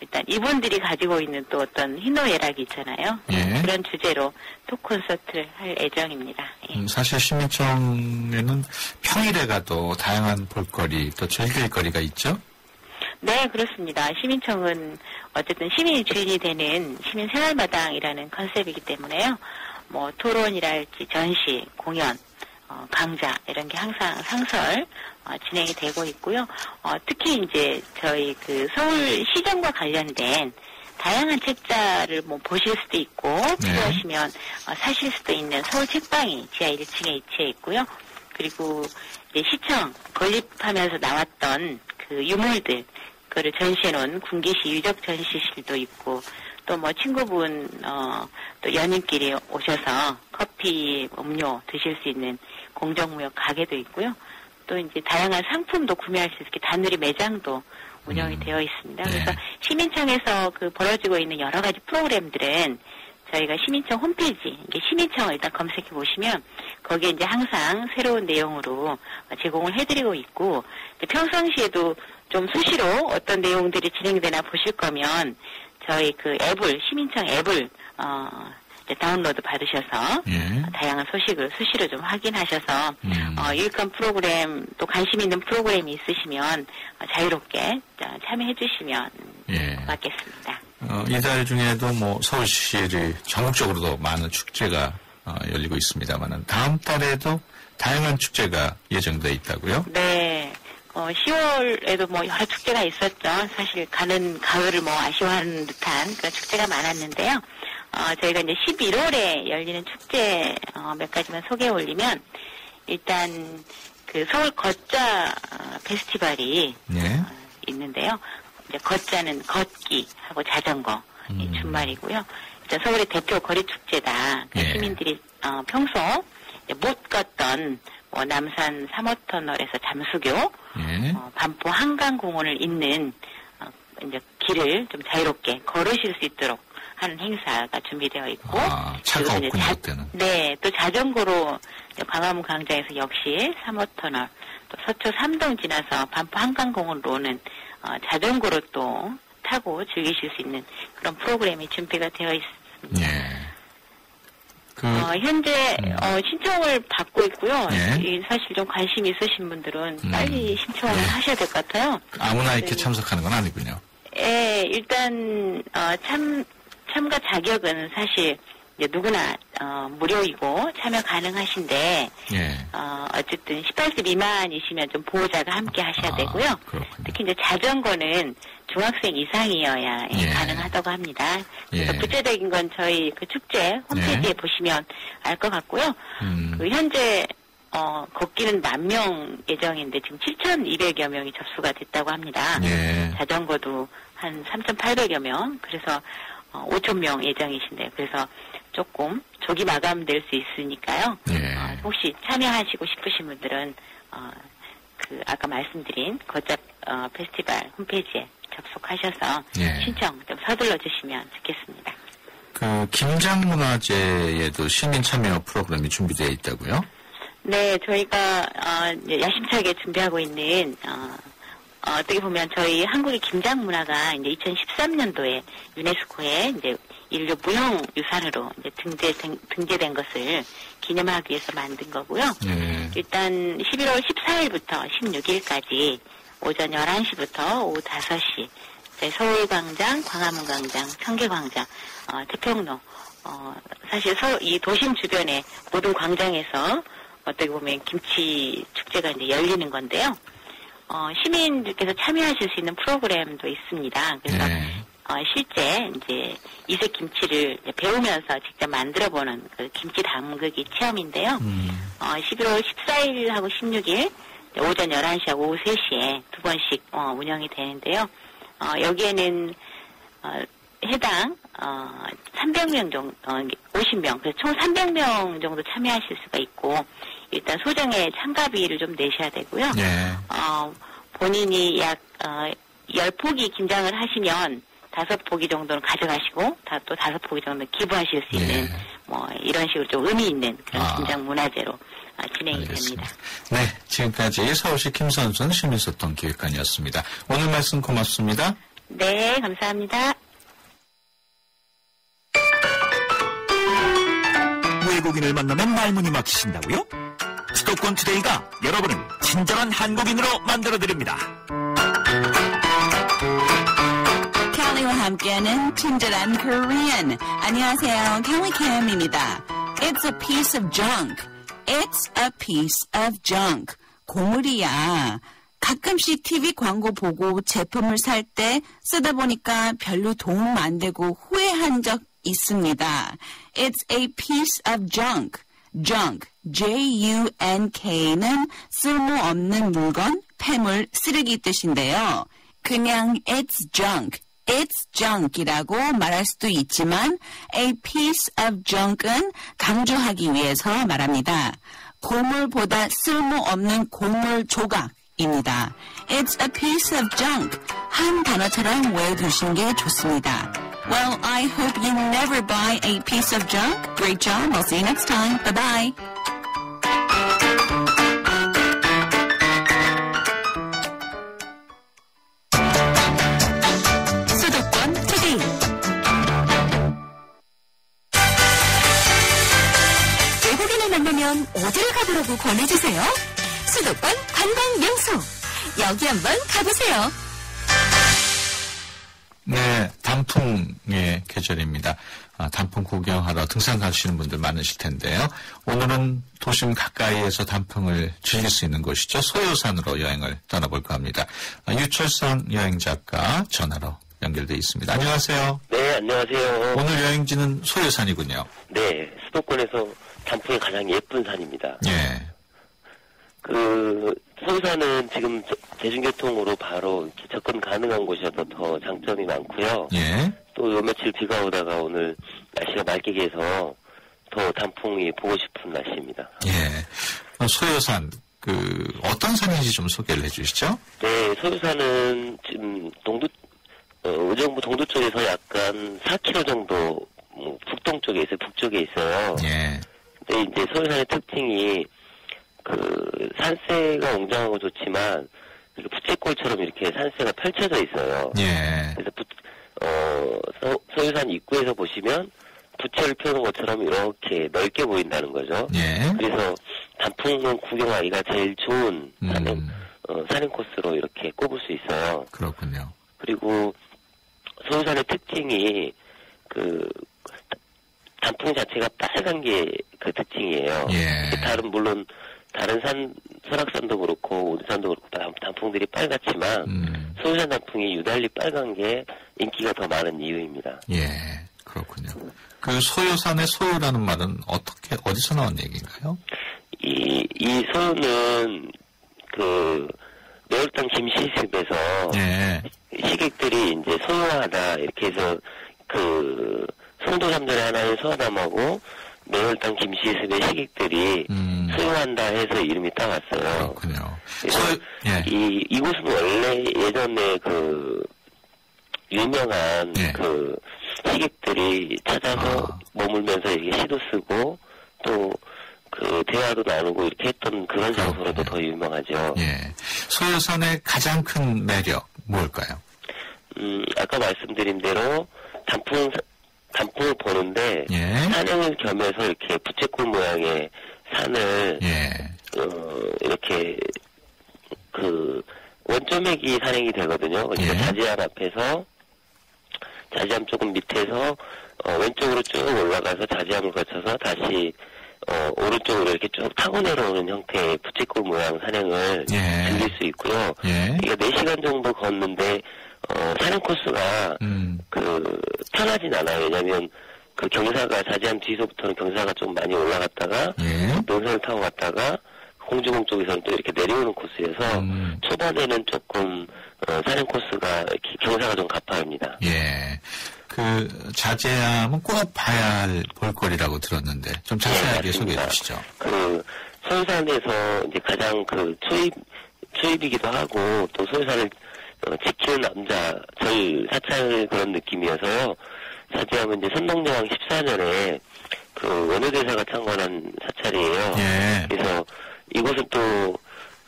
일단 이분들이 가지고 있는 또 어떤 희노애락이 있잖아요. 예. 그런 주제로 톡 콘서트를 할 예정입니다. 예. 음, 사실 시민청에는 평일에 가도 다양한 볼거리 또 즐길 거리가 있죠? 네, 그렇습니다. 시민청은 어쨌든 시민이 주인이 되는 시민 생활마당이라는 컨셉이기 때문에요. 뭐 토론이랄지 전시, 공연, 어, 강좌 이런 게 항상 상설 어, 진행이 되고 있고요. 어, 특히 이제 저희 그 서울 시정과 관련된 다양한 책자를 뭐 보실 수도 있고 필요하시면 어, 사실 수도 있는 서울 책방이 지하 1층에 위치해 있고요. 그리고 이제 시청 건립하면서 나왔던 그 유물들 그거를 전시해 놓은 군기시 유적 전시실도 있고 또 뭐 친구분 어 또 연인끼리 오셔서 커피 음료 드실 수 있는 공정무역 가게도 있고요. 또 이제 다양한 상품도 구매할 수 있게 단누리 매장도 운영이 되어 있습니다. 그래서 시민청에서 그 벌어지고 있는 여러 가지 프로그램들은 저희가 시민청 홈페이지, 이게 시민청을 일단 검색해 보시면 거기에 이제 항상 새로운 내용으로 제공을 해드리고 있고 평상시에도 좀 수시로 어떤 내용들이 진행되나 보실 거면 저희 그 앱을 시민청 앱을 어 이제 다운로드 받으셔서 다양한 소식을 수시로 좀 확인하셔서 어, 유익한 프로그램 또 관심 있는 프로그램이 있으시면 어, 자유롭게 어, 참여해 주시면 예. 고맙겠습니다. 어, 이달 중에도 뭐 서울시를 전국적으로도 많은 축제가 어, 열리고 있습니다만은 다음 달에도 다양한 축제가 예정돼 있다고요? 네. 어, 10월에도 뭐 여러 축제가 있었죠. 사실 가는 가을을 뭐 아쉬워하는 듯한 그런 축제가 많았는데요. 어, 저희가 이제 11월에 열리는 축제 어, 몇 가지만 소개해 올리면 일단 그 서울 걷자 어, 페스티벌이 네. 있는데요. 이제 걷자는 걷기 하고 자전거 이 준말이고요. 이제 서울의 대표 거리 축제다. 그 예. 시민들이 어, 평소 못 걷던 뭐 남산 3호 터널에서 잠수교, 예. 어, 반포 한강공원을 잇는 어, 이제 길을 좀 자유롭게 걸으실 수 있도록 하는 행사가 준비되어 있고, 아, 차가 없군요, 자- 그때는. 네, 또 자전거로 광화문 광장에서 역시 3호 터널, 또 서초 삼동 지나서 반포 한강공원으로 오는 어, 자전거로 또 타고 즐기실 수 있는 그런 프로그램이 준비가 되어 있습니다. 예. 그, 어, 현재 어, 신청을 받고 있고요. 예. 이 사실 좀 관심 있으신 분들은 음. 빨리 신청을 하셔야 될 것 같아요. 아무나 이렇게 네. 참석하는 건 아니군요. 예, 일단 어, 참 참가 자격은 사실 누구나 어, 무료이고 참여 가능하신데 예. 어, 어쨌든 18세 미만이시면 좀 보호자가 함께 하셔야 되고요. 특히 이제 자전거는 중학생 이상이어야 예, 예. 가능하다고 합니다. 예. 그래서 구체적인 건 저희 그 축제 홈페이지에 예. 보시면 알 것 같고요. 음, 그 현재 어, 걷기는 만 명 예정인데 지금 7,200여 명이 접수가 됐다고 합니다. 예. 자전거도 한 3,800여 명, 그래서 어, 5천 명 예정이신데 그래서 조금 조기 마감될 수 있으니까요. 예. 어, 혹시 참여하시고 싶으신 분들은 어, 그 아까 말씀드린 거잡 어, 페스티벌 홈페이지에 접속하셔서 예. 신청 좀 서둘러 주시면 좋겠습니다. 그 김장문화제에도 시민 참여 프로그램이 준비되어 있다고요? 네, 저희가 어, 야심차게 준비하고 있는 어, 어, 떻게 보면 저희 한국의 김장 문화가 이제 2013년도에 유네스코에 이제 인류 무형 유산으로 이제 등재 등재된 것을 기념하기 위해서 만든 거고요. 예. 일단 11월 14일부터 16일까지 오전 11시부터 오후 5시 이제 서울광장, 광화문광장, 청계광장, 어, 태평로 어, 사실 서, 이 도심 주변의 모든 광장에서 어떻게 보면 김치 축제가 이제 열리는 건데요. 어, 시민들께서 참여하실 수 있는 프로그램도 있습니다. 그래서 어, 실제 이제 이색 김치를 배우면서 직접 만들어보는 그 김치 담그기 체험인데요. 어, 11월 14일하고 16일 오전 11시하고 오후 3시에 두 번씩 어, 운영이 되는데요. 어, 여기에는 어, 해당 어, 300명 정도, 어, 50명, 그래서 총 300명 정도 참여하실 수가 있고 일단 소정의 참가비를 좀 내셔야 되고요. 예. 어, 본인이 약 어, 10포기 김장을 하시면 다섯 포기 정도는 가져가시고 다, 또 다섯 포기 정도는 기부하실 수 있는 뭐 이런 식으로 좀 의미 있는 그런 예. 아. 김장 문화제로 아, 진행이 됩니다. 네, 지금까지 서울시 김선순 시민소통 기획관이었습니다. 오늘 말씀 고맙습니다. 네, 감사합니다. 외국인을 만나면 말문이 막히신다고요? 수도권 투데이가 여러분을 친절한 한국인으로 만들어드립니다. 함께하는 친절한 Korean. 안녕하세요. 켈리 캠입니다. It's a piece of junk. It's a piece of junk. 고물이야. 가끔씩 TV 광고 보고 제품을 살 때 쓰다 보니까 별로 도움 안 되고 후회한 적 있습니다. It's a piece of junk. junk, J-U-N-K는 쓸모없는 물건, 폐물, 쓰레기 뜻인데요. 그냥 it's junk, it's junk이라고 말할 수도 있지만 a piece of junk은 강조하기 위해서 말합니다. 고물보다 쓸모없는 고물 조각입니다. It's a piece of junk. 한 단어처럼 외워두시는 게 좋습니다. Well, I hope you never buy a piece of junk. Great job. I'll see you next time. Bye bye. 만나면 어디를 가보라고 권해주세요? 수도권 관광 명소. 여기 한번 가보세요. 네, 단풍의 계절입니다. 아, 단풍 구경하러 등산 가시는 분들 많으실 텐데요. 오늘은 도심 가까이에서 단풍을 즐길 수 있는 곳이죠. 소요산으로 여행을 떠나볼까 합니다. 아, 유철선 여행 작가 전화로 연결돼 있습니다. 안녕하세요. 네, 안녕하세요. 오늘 여행지는 소요산이군요. 네, 수도권에서 단풍이 가장 예쁜 산입니다. 예. 그 소산은 지금 저- 대중교통으로 바로 접근 가능한 곳이어서 더 장점이 많고요. 예. 또 요 며칠 비가 오다가 오늘 날씨가 맑게 해서 더 단풍이 보고 싶은 날씨입니다. 예. 어, 소요산, 그, 어떤 산인지 좀 소개를 해 주시죠? 네, 소유산은 지금 동두 어, 의정부 동두 쪽에서 약간 4km 정도 뭐 북동 쪽에 있어요. 북쪽에 있어요. 예. 근데 이제 소유산의 특징이 그 산세가 웅장하고 좋지만 부채꼴처럼 이렇게 산세가 펼쳐져 있어요. 예. 그래서 부, 어, 소, 소유산 입구에서 보시면 부채를 펴는 것처럼 이렇게 넓게 보인다는 거죠. 예. 그래서 단풍은 구경하기가 제일 좋은 음. 산행, 어, 산행 코스로 이렇게 꼽을 수 있어요. 그렇군요. 그리고 소유산의 특징이 그 단풍 자체가 빨간 게 그 특징이에요. 예. 다른 물론 다른 산 설악산도 그렇고 오리산도 그렇고 단- 단풍들이 빨갛지만 음. 소유산 단풍이 유달리 빨간 게 인기가 더 많은 이유입니다. 예. 그렇군요. 그 소요산의 소요라는 말은 어떻게, 어디서 나온 얘기인가요? 이, 이 소유는 그 매월당 김시습에서 예. 시객들이 이제 소유하다 이렇게 해서 그 송도 삼전의 하나인 소화담하고 매월당 김시습의 시객들이 소유한다 해서 이름이 따왔어요. 그렇군요. 그래서 이 이곳은 원래 예전에 그 유명한 그 시객들이 찾아서 머물면서 이렇게 시도 쓰고 또 그 대화도 나누고 이렇게 했던 그런 장소로도 더 유명하죠. 예. 소요산의 가장 큰 매력, 뭘까요? 음, 아까 말씀드린 대로 단풍, 단풍을 보는데, 예. 산행을 겸해서 이렇게 부채꼴 모양의 산을, 예. 어, 이렇게, 그, 원점액이 산행이 되거든요. 그러니까 자지암 앞에서, 자지암 조금 밑에서, 어, 왼쪽으로 쭉 올라가서 자지암을 거쳐서 다시, 어, 오른쪽으로 이렇게 쭉 타고 내려오는 형태의 부채꼴 모양 산행을 예. 즐길 수 있고요. 예. 이게 4시간 정도 걷는데 어, 산행 코스가 음. 그 편하진 않아요. 왜냐하면 그 경사가 자지암 뒤서부터는 경사가 좀 많이 올라갔다가 예. 노선을 타고 갔다가 홍주공 쪽에서는 또 이렇게 내려오는 코스여서 음. 초반에는 조금 어, 산행 코스가 경사가 좀 가파릅니다. 예. 그 자제함은 꼭 봐야 할 볼거리라고 들었는데 좀 자세하게 소개해 주시죠. 그 소유산에서 이제 가장 그 초입 초입이기도 하고 또 소유산을 어, 지키는 남자 절 사찰 그런 느낌이어서요. 자제하면 이제 선동여왕 14년에 그 원효대사가 창건한 사찰이에요. 예. 그래서 이곳은 또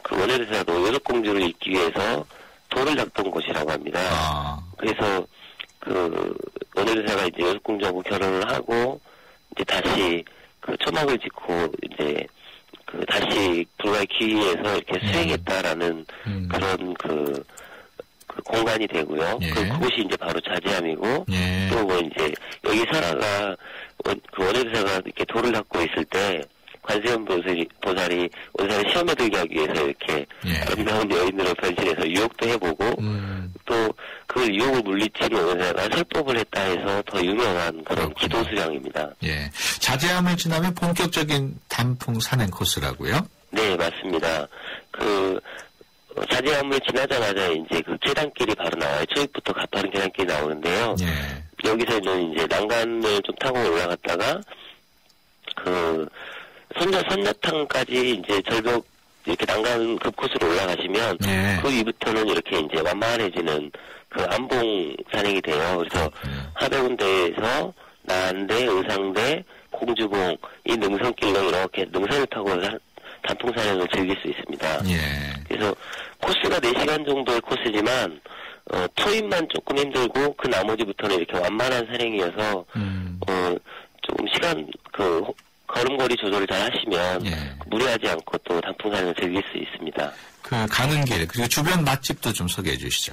그 원효대사도 여섯 공주를 잇기 위해서 돌을 닦던 곳이라고 합니다. 아. 그래서 그 원효대사가 이제 여섯 공주하고 결혼을 하고 이제 다시 그 초막을 짓고 이제 그 다시 불가의 기위에서 이렇게 음. 수행했다라는 그런 그, 그 공간이 되고요. 그, 그곳이 이제 바로 자제함이고 예. 또뭐 이제 여기 설아가 원, 그 원효대사가 이렇게 돌을 닦고 있을 때 관세음 보살이, 보살이 원사를 시험에 들게 하기 위해서 이렇게 예. 아름다운 여인으로 변신해서 유혹도 해보고 음. 또 그 유혹을 물리치는 원사가 설법을 했다 해서 더 유명한 그런 기도 수량입니다. 예. 자제함을 지나면 본격적인 단풍 산행 코스라고요? 네, 맞습니다. 그, 어, 자제함을 지나자마자 이제 그 계단길이 바로 나와요. 초입부터 가파른 계단길이 나오는데요. 예. 여기서는 이제 난간을 좀 타고 올라갔다가, 그, 선녀, 선녀탕까지 이제 절벽, 이렇게 난간 급코스로 올라가시면, 예. 그 위부터는 이렇게 이제 완만해지는 그 안봉 산행이 돼요. 그래서 하대 군데에서 나안대, 의상대, 공주봉, 이 능선길로 이렇게 능선을 타고 산- 단풍 산행을 즐길 수 있습니다. 예. 그래서 코스가 4시간 정도의 코스지만 어, 초입만 조금 힘들고 그 나머지부터는 이렇게 완만한 산행이어서 어, 조금 시간 그 호- 걸음걸이 조절을 잘 하시면 무리하지 않고 또 단풍 산행을 즐길 수 있습니다. 그 가는 길 그리고 주변 맛집도 좀 소개해 주시죠.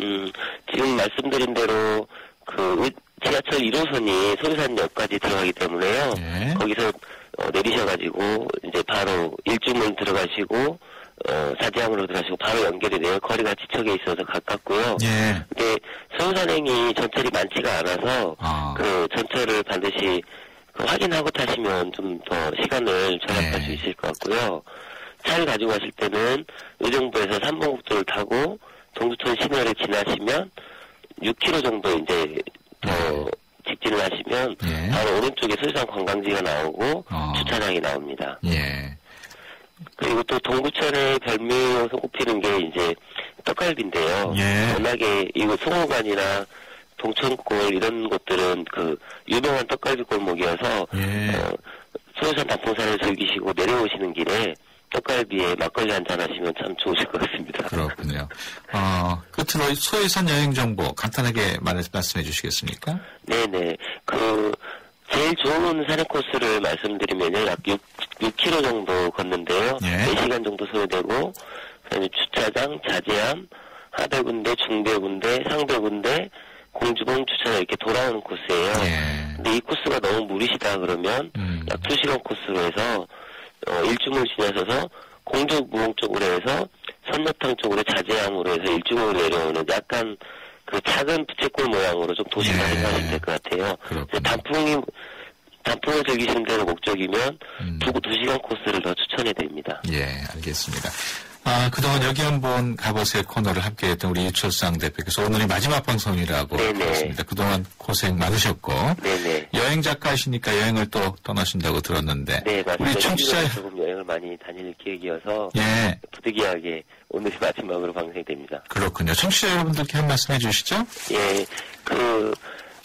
음, 지금 말씀드린 대로 그 의- 지하철 1호선이 소리산역까지 들어가기 때문에요. 거기서 어, 내리셔가지고 이제 바로 일주문 들어가시고 어, 사지항으로 들어가시고 바로 연결이 돼요. 거리가 지척에 있어서 가깝고요. 예. 근데 서울 산행이 전철이 많지가 않아서 그 전철을 반드시 그 확인하고 타시면 좀 더 시간을 절약할 수 있을 것 같고요. 차를 가지고 가실 때는 의정부에서 삼봉국도를 타고 동두천 시내를 지나시면 6km 정도 이제 더 직진을 하시면 바로 오른쪽에 설산 관광지가 나오고 주차장이 나옵니다. 예. 그리고 또 동구천의 별미로 손꼽히는 게 이제 떡갈비인데요. 워낙에 이거 송호관이나 동천골 이런 곳들은 그 유명한 떡갈비 골목이어서 어, 소요산 단풍산을 즐기시고 내려오시는 길에 떡갈비에 막걸리 한잔 하시면 참 좋으실 것 같습니다. 그렇군요. 어, 끝으로 소해산 여행 정보 간단하게 말- 말씀해 주시겠습니까? 네네. 그, 제일 좋은 산행 코스를 말씀드리면요. 약 6, 6km 정도 걷는데요. 예. 4시간 정도 소요되고, 그 다음에 주차장, 자제암, 하배군대, 중배군대, 상배군대, 공주봉 주차장 이렇게 돌아오는 코스예요. 근데 이 코스가 너무 무리시다 그러면 약 2시간 코스로 해서 어, 일주물 지나서서 공주무봉 쪽으로 해서 선녀탕 쪽으로 자제암으로 해서 일주으로 내려오는 약간 그 작은 부채꼴 모양으로 좀 도시가 생각하시면 될것 같아요. 단풍이 단풍을 즐기시는 데가 목적이면 두, 두 시간 코스를 더 추천해 드립니다. 예, 알겠습니다. 아, 그동안 여기 한번 가보세요 코너를 함께 했던 우리 유철상 대표께서 오늘이 마지막 방송이라고 들었습니다. 그동안 고생 많으셨고. 네네. 여행 작가시니까 여행을 또 떠나신다고 들었는데. 네, 맞습니다. 우리 청취자, 조금 여행을 많이 다닐 계획이어서 예. 부득이하게 오늘이 마지막으로 방송이 됩니다. 그렇군요. 청취자 여러분들께 한 말씀 해주시죠. 예, 그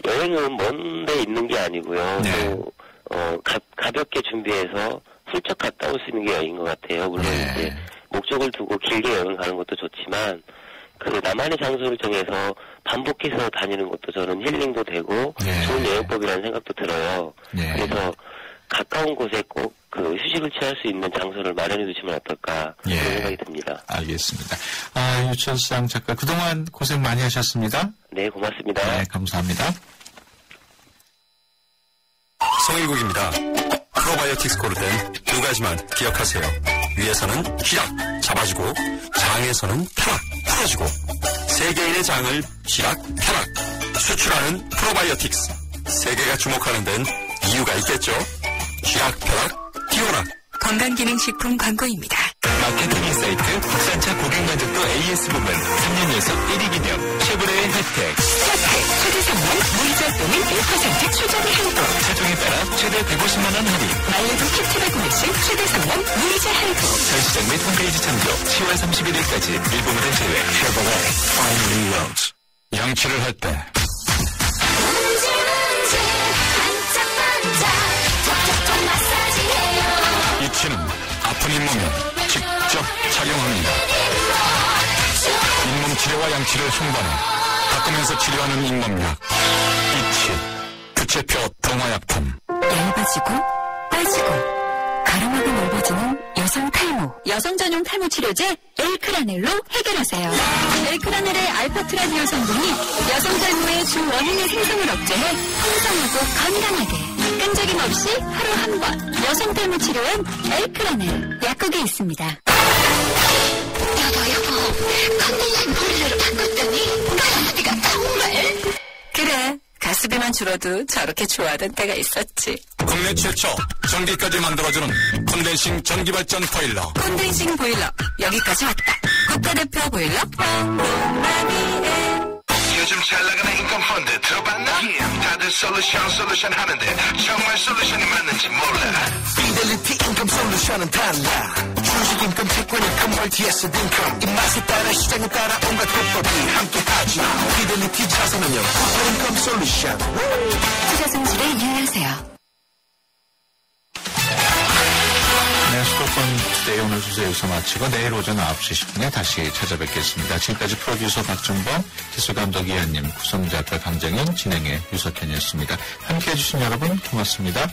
여행은 먼데 있는 게 아니고요. 네. 또, 어, 가, 가볍게 준비해서 훌쩍 갔다 올 수 있는 게 여행인 것 같아요. 물론 네. 이제 목적을 두고 길게 여행 가는 것도 좋지만 그 나만의 장소를 정해서 반복해서 다니는 것도 저는 힐링도 되고 네. 좋은 여행법이라는 생각도 들어요. 그래서 가까운 곳에 꼭 그 휴식을 취할 수 있는 장소를 마련해 두시면 어떨까 예. 그런 생각이 듭니다. 알겠습니다. 아, 유철상 작가 그동안 고생 많이 하셨습니다. 네, 고맙습니다. 네, 감사합니다. 송일국입니다. 프로바이오틱스 땐두 가지만 기억하세요. 위에서는 휘락, 잡아주고, 장에서는 타락, 풀어주고, 세계인의 장을 휘락, 타락, 수출하는 프로바이오틱스. 세계가 주목하는 데는 이유가 있겠죠? 휘락, 펴락, 튀어락. 건강기능식품 광고입니다. 마케팅 인사이트 국산차 고객 만족도 AS 부문 3년 연속 1위 기념 쉐보레의 혜택. 혜택 최대 상품 무이자 또는 1% 최저비 할부. 차종에 따라 최대 150만 원 할인. 말레도 캡틴을 구매 시 최대 상품 무이자 할부. 전시장 및 홈페이지 참조 10월 31일까지 일부 모델 제외. 쉐보레 Finally 양치를 할때. 이 잇몸에 직접 착용합니다. 잇몸 치료와 양치를 흉반해 바꾸면서 치료하는 잇몸약 이치 부채표 동화약품 얇아지고 빠지고 가름하고 넓어지는 여성 탈모 여성 전용 탈모 치료제 엘크라넬로 해결하세요 엘크라넬의 알파트라디올 성분이 여성 탈모의 주 원인의 생성을 억제해 풍성하고 건강하게 끈적임 없이 하루 한 번 여성 탈모 치료엔 엘크라넬 약국에 있습니다. 여보 여보 컨디션 머리를 바꿨더니 가스비가 정말. 그래 가스비만 줄어도 저렇게 좋아하던 때가 있었지. 국내 최초 전기까지 만들어주는 콘덴싱 전기발전 보일러. 콘덴싱 보일러 여기까지 왔다. 국가대표 보일러 잘 나가는 income 펀드 들어봤나? 다들 솔루션 솔루션 하는데 정말 솔루션이 맞는지 몰라 피델리티 income solution은 달라 주식 income 채권 income multi-asset income 입맛에 따라 시장에 따라 온갖 해법이 함께하지 피델리티 자산운용 total income solution 투자 손실에 유의하세요 네, 수도권 투데이 오늘 순서 여기서 마치고 내일 오전 9시 10분에 다시 찾아뵙겠습니다. 지금까지 프로듀서 박준범, 기술감독 이한님, 구성작가 강정현, 진행의 유석현이었습니다. 함께 해 주신 여러분 고맙습니다.